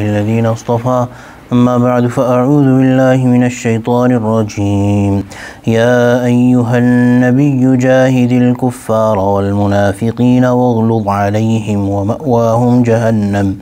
الذين اصطفى. أما بعد فأعوذ بالله من الشيطان الرجيم. يا أيها النبي جاهد الكفار والمنافقين واغلظ عليهم ومأواهم جهنم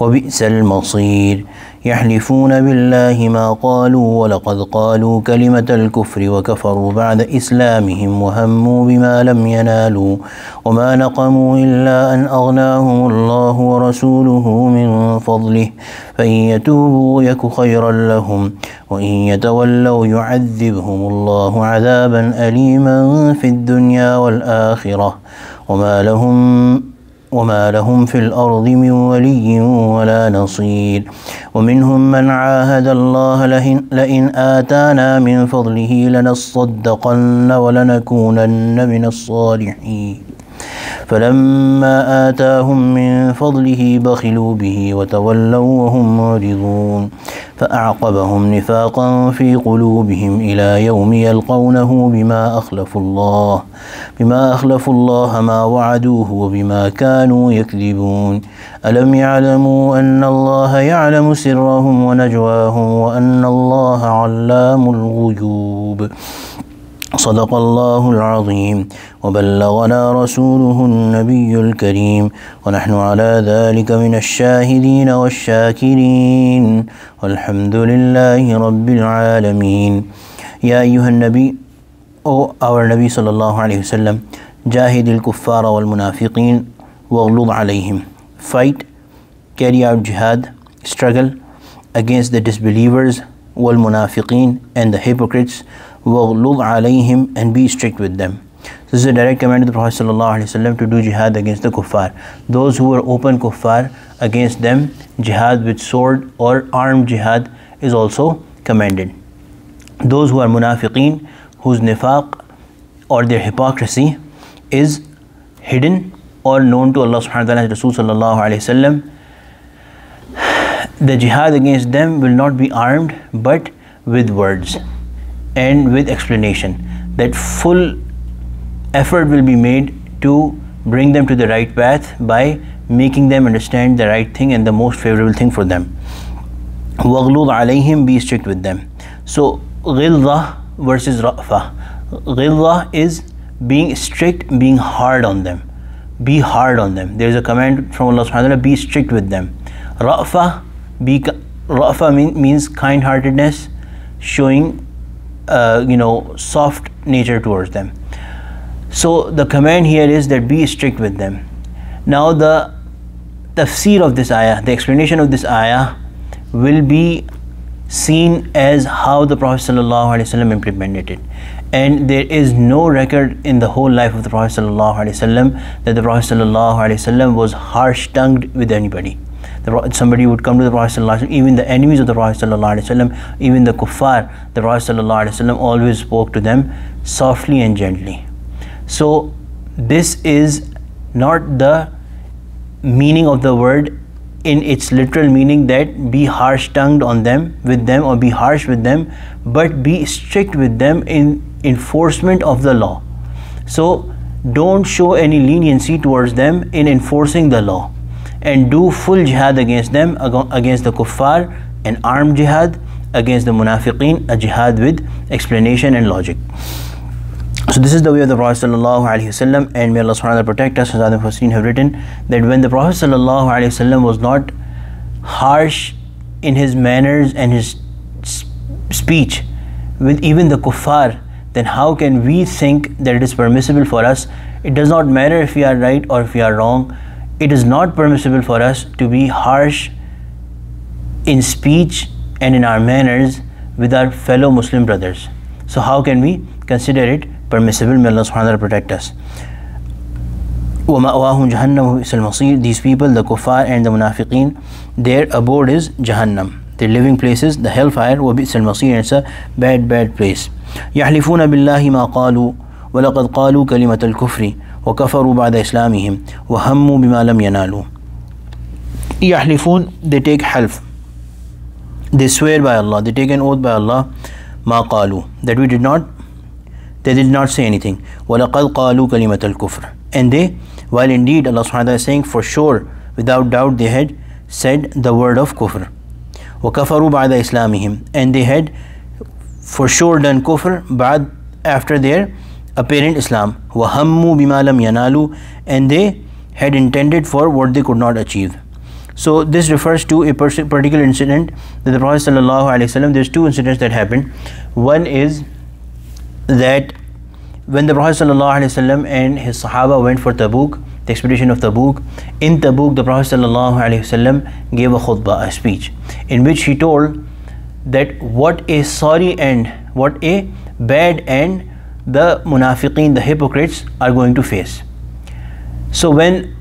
وبئس المصير. يحلفون بالله ما قالوا ولقد قالوا كلمة الكفر وكفروا بعد إسلامهم وهموا بما لم ينالوا وما نقموا إلا أن أغناهم الله ورسوله من فضله فإن يتوبوا يك خيرا لهم وإن يتولوا يعذبهم الله عذابا أليما في الدنيا والآخرة وما لهم وما لهم في الأرض من ولي ولا نصير ومنهم من عاهد الله لئن آتانا من فضله لنصدقن ولنكونن من الصالحين. فلما آتاهم من فضله بخلوا به وتولوا وهم معرضون. فأعقبهم نفاقا في قلوبهم إلى يوم يلقونه بما أخلفوا الله بما أخلفوا الله ما وعدوه وبما كانوا يكذبون. ألم يعلموا أن الله يعلم سرهم ونجواهم وأن الله علام الغيوب؟ صدق الله العظيم وبلغنا رسوله النبي الكريم ونحن على ذلك من الشاهدين والشاكرين. والحمد لله رب العالمين يا أيها النبي O our Nabi sallallahu alayhi wasallam جاهد الكفار والمنافقين واغلظ عليهم fight carry out jihad struggle against the disbelievers والمنافقين and the hypocrites وَغْلُظْ عَلَيْهِمْ and be strict with them. This is a direct command to the Prophet ﷺ to do jihad against the kuffar. Those who were open kuffar against them, jihad with sword or armed jihad is also commanded. Those who are munafiqeen, whose nifaq or their hypocrisy is hidden or known to Allah subhanahu wa ta'ala Rasul sallallahu alayhi wasallam, the jihad against them will not be armed but with words and with explanation that full effort will be made to bring them to the right path by making them understand the right thing and the most favorable thing for them. وَغْلُوظ عَلَيْهِمْ Be strict with them. So, غِلظة versus رَأْفَة. غِلظة is being strict, being hard on them. Be hard on them. There is a command from Allah subhanahu wa ta'ala, be strict with them. Ra'fa, be, ra'fa mean, means kind-heartedness, showing uh, you know soft nature towards them so the command here is that be strict with them now the tafsir of this ayah the explanation of this ayah will be seen as how the Prophet ﷺ implemented it. And there is no record in the whole life of the Prophet ﷺ that the Prophet ﷺ was harsh tongued with anybody the, somebody would come to the Prophet even the enemies of the Prophet even the kuffar, the Prophet always spoke to them softly and gently. So this is not the meaning of the word in its literal meaning that be harsh tongued on them with them or be harsh with them but be strict with them in enforcement of the law so don't show any leniency towards them in enforcing the law and do full jihad against them, against the kuffar, an armed jihad, against the munafiqeen, a jihad with explanation and logic. So this is the way of the Prophet ﷺ and may Allah subhanahu protect us as Adam Hussein have written that when the Prophet ﷺ was not harsh in his manners and his speech with even the kuffar then how can we think that it is permissible for us it does not matter if we are right or if we are wrong it is not permissible for us to be harsh in speech and in our manners with our fellow Muslim brothers. So how can we consider it permissible? May Allah subhanahu wa ta'ala protect us. وَمَأْوَاهُمْ جَهَنَّمُ These people, the kuffar and the munafiqeen, their abode is Jahannam. Their living places, the hellfire, وَبِئْسَ الْمَصِيرُ It's a bad, bad place. يَحْلِفُونَ بِاللَّهِ مَا قَالُوا وَلَقَدْ قَالُوا كَلِمَةَ الْكُفْرِ وكفروا بعد إسلامهم وهموا بما لم ينالوا يحلفون they take half they swear by Allah they take an oath by Allah ما قالوا that we did not they did not say anything ولقد قالوا كلمة الكفر and they while indeed Allah subhanahu wa ta'ala is saying for sure without doubt they had said the word of kufr. وَكَفَرُوا بَعْدَ إِسْلَامِهِمْ And they had for sure done kufr ba'd after their apparent Islam. وَهَمُّوا بِمَا لَمْ يَنَالُوا And they had intended for what they could not achieve. So this refers to a particular incident that the Prophet ﷺ, there's two incidents that happened. One is that when the Prophet ﷺ and his Sahaba went for Tabuk, the expedition of Tabuk, in Tabuk the Prophet ﷺ gave a khutbah, a speech, in which he told that what a sorry end, what a bad end the munafiqeen, the hypocrites are going to face. So when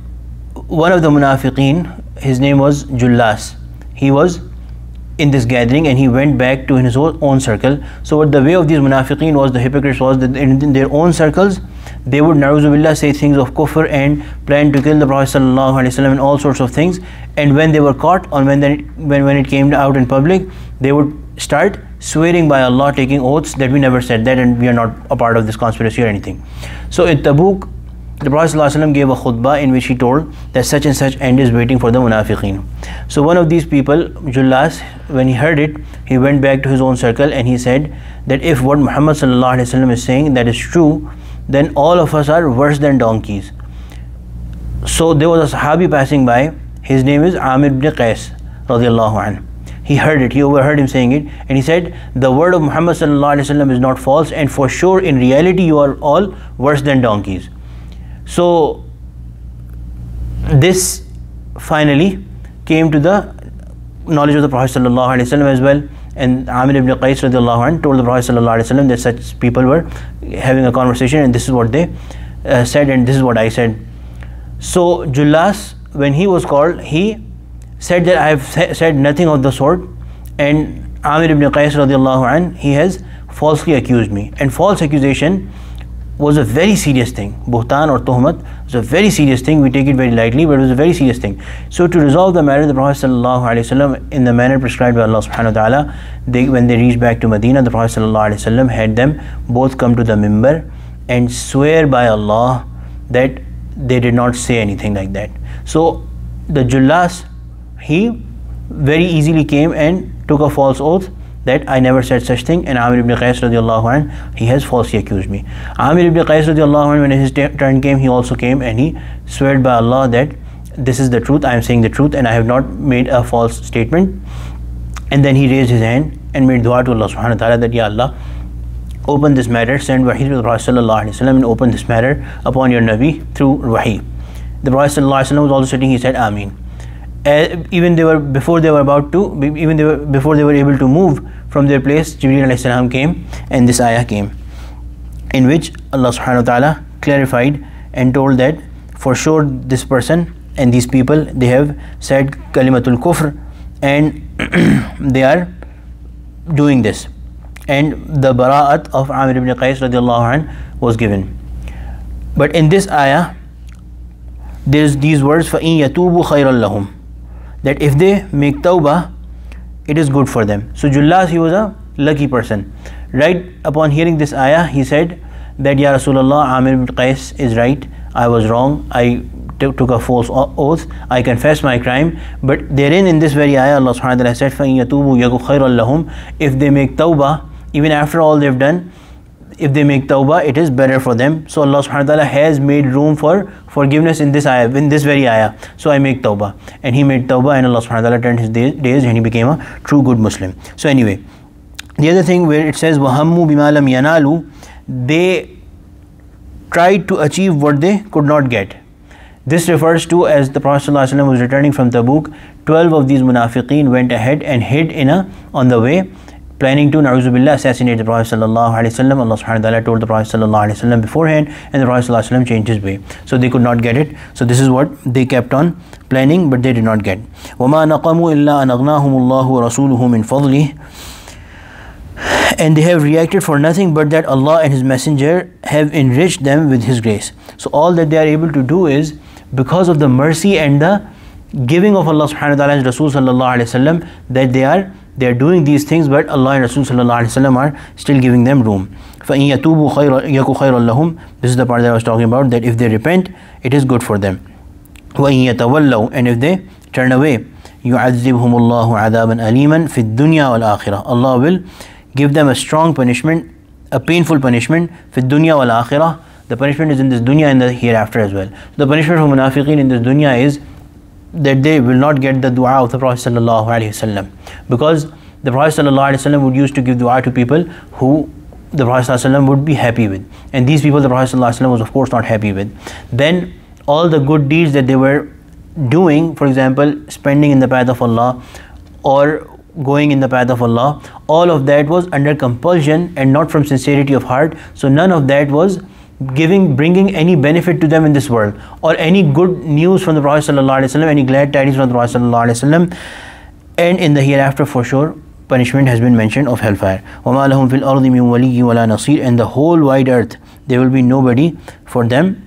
one of the munafiqeen, his name was Jullas, he was in this gathering and he went back to his own circle. So what the way of these munafiqeen was, the hypocrites was that in their own circles, they would na'uzubillah say things of kufr and plan to kill the Prophet ﷺ and all sorts of things. And when they were caught or when, they, when, when it came out in public, they would start swearing by Allah, taking oaths that we never said that and we are not a part of this conspiracy or anything. So in Tabuk, the Prophet ﷺ gave a khutbah in which he told that such and such end is waiting for the munafiqeen. So one of these people, Jullas, when he heard it, he went back to his own circle and he said that if what Muhammad ﷺ is saying that is true, then all of us are worse than donkeys. So there was a Sahabi passing by, his name is Amir ibn Qais radiallahu anhu. He heard it, he overheard him saying it, and he said, The word of Muhammad is not false, and for sure in reality you are all worse than donkeys. So this finally came to the knowledge of the Prophet as well. And Amir ibn Qais anh, told the Prophet that such people were having a conversation and this is what they uh, said and this is what I said. So Jullas, when he was called, he said that I have said nothing of the sort and Amir ibn Qais anh, he has falsely accused me. And false accusation was a very serious thing. Buhtan or Tuhmat was a very serious thing. We take it very lightly, but it was a very serious thing. So to resolve the matter, the Prophet ﷺ, in the manner prescribed by Allah subhanahu wa ta'ala, they, when they reached back to Medina, the Prophet ﷺ had them both come to the mimbar and swear by Allah that they did not say anything like that. So the Jullas, he very easily came and took a false oath that I never said such thing and Amir ibn Qais radiallahu anh, he has falsely accused me. Amir ibn Qais radiallahu anh, when his turn came, he also came and he swear by Allah that this is the truth, I am saying the truth and I have not made a false statement. And then he raised his hand and made dua to Allah subhanahu wa ta'ala that Ya Allah, open this matter, send wahi to the Prophet sallallahu alayhi wa and open this matter upon your Nabi through wahi. The Prophet sallallahu alayhi wa was also sitting, he said Ameen Uh, even they were before they were about to even they were before they were able to move from their place Jibreel came and this ayah came in which Allah subhanahu wa ta'ala clarified and told that for sure this person and these people they have said kalimatul kufr and they are doing this and the bara'at of Amir ibn Qais radiallahu anh was given but in this ayah there's these words فَإِن يَتُوبُوا خَيْرًا لَهُمْ that if they make tawbah it is good for them so Jullas he was a lucky person right upon hearing this ayah he said that Ya Rasulullah Amir ibn Qais is right I was wrong I took a false oath I confess my crime but therein in this very ayah Allah subhanahu wa ta'ala said فَإِن يَتُوبُوا يَكُ خَيْرًا لَهُمْ if they make tawbah even after all they've done if they make tawbah it is better for them. So Allah subhanahu wa ta'ala has made room for forgiveness in this ayah in this very ayah. So I make tawbah. And he made tawbah and Allah subhanahu wa ta'ala turned his days and he became a true good Muslim. So anyway the other thing where it says wahammu bimalam yanalu they tried to achieve what they could not get. This refers to as the Prophet ﷺ was returning from Tabuk 12 of these munafiqeen went ahead and hid in a on the way planning to na'uzubillah assassinate the Prophet sallallahu alaihi wasallam. Allah subhanahu wa ta'ala told the Prophet sallallahu alaihi wasallam beforehand and the Prophet sallallahu alaihi wasallam changed his way. So they could not get it. So this is what they kept on planning but they did not get. وَمَا نَقَمُوا إِلَّا أَنْ أَغْنَاهُمُ اللَّهُ وَرَسُولُهُ مِنْ فَضْلِهِ and they have reacted for nothing but that Allah and His Messenger have enriched them with His grace. So all that they are able to do is because of the mercy and the giving of Allah subhanahu wa ta'ala and Rasul sallallahu alayhi wasallam that they are they are doing these things but Allah and Rasul are still giving them room فَإِن يَتُوبُوا خَيْرًا لَهُمْ This is the part that I was talking about that if they repent it is good for them وَإِن يَتَوَلَّوْا and if they turn away يعذبهم الله عذابا أليما في الدنيا والآخرة Allah will give them a strong punishment a painful punishment في الدنيا والآخرة the punishment is in this dunya and the hereafter as well the punishment for munafiqeen in this dunya is that they will not get the dua of the Prophet wasallam. Because the Prophet wasallam would used to give dua to people who the Prophet wasallam would be happy with. And these people the Prophet wasallam was of course not happy with. Then all the good deeds that they were doing for example spending in the path of Allah or going in the path of Allah all of that was under compulsion and not from sincerity of heart. So none of that was giving bringing any benefit to them in this world or any good news from the Prophet ﷺ, any glad tidings from the Prophet ﷺ, and in the hereafter for sure punishment has been mentioned of hellfire وَمَا لَهُمْ فِي الْأَرْضِ مِنْ وَلِيٍّ وَلَا نَصِيرٍ and the whole wide earth there will be nobody for them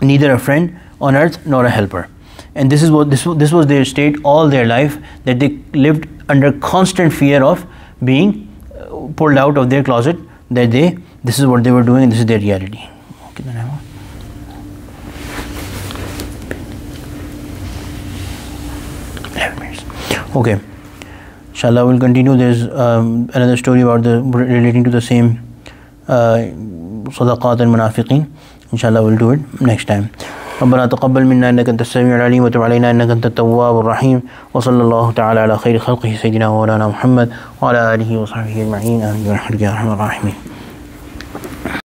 neither a friend on earth nor a helper and this is what this, this was their state all their life that they lived under constant fear of being uh, pulled out of their closet that they this is what they were doing and this is their reality okay inshallah we'll continue there's um, another story about the relating to the same uh, صدقات المنافقين inshallah we'll do it next time ربنا تقبل منا انك انت السميع العليم وتب علينا انك انت التواب الرحيم وصلى الله تعالى على خير خلقه سيدنا ومولانا محمد وعلى اله وصحبه اجمعين امين برحمتك يا ارحم الراحمين